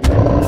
Oh.